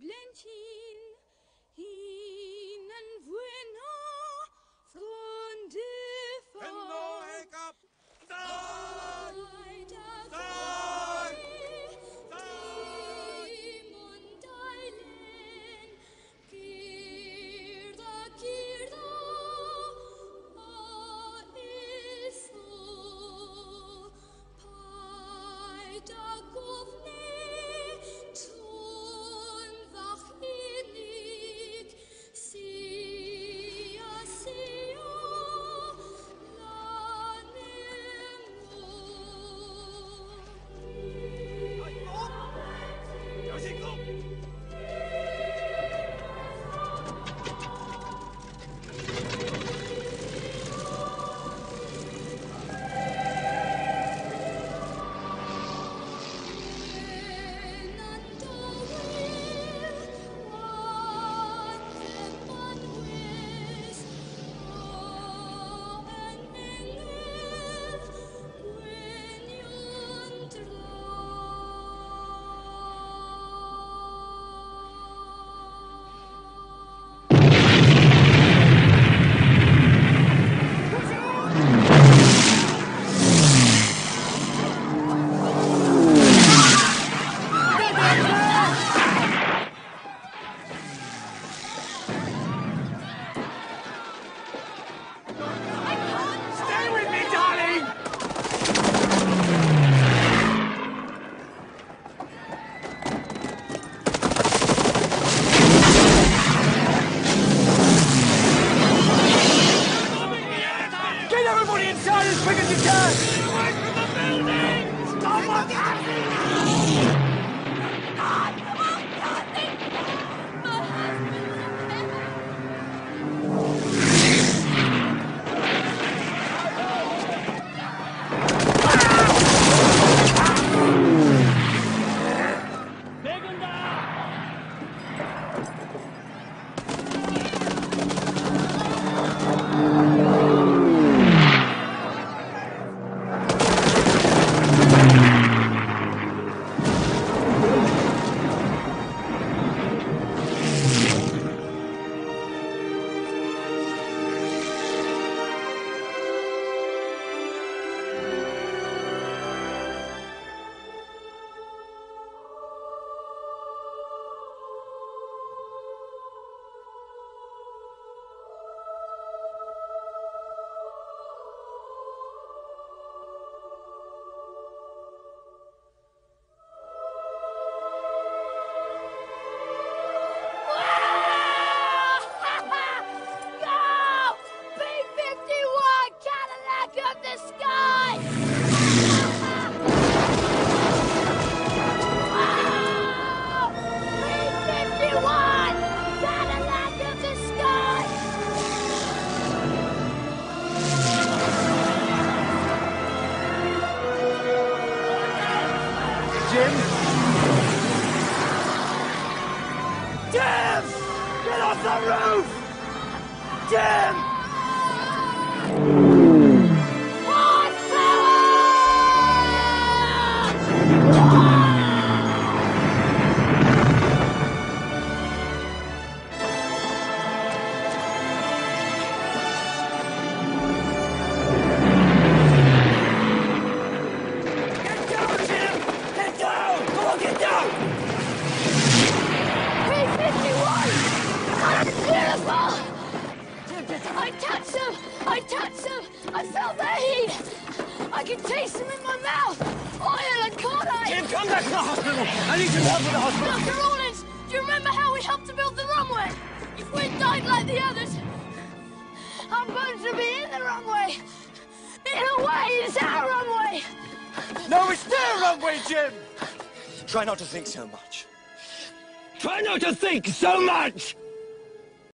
Ninangawa, Jim? Jim! Get off the roof! Jim! Touched them! I touched them! I felt their heat! I can taste them in my mouth! Ireland, can't Jim, come back to the hospital! I need some help with the hospital! Dr. Rawlins, do you remember how we helped to build the runway? If we'd died like the others, our bones would be in the runway! In a way, it's our runway! No, it's their runway, Jim! Try not to think so much. Try not to think so much!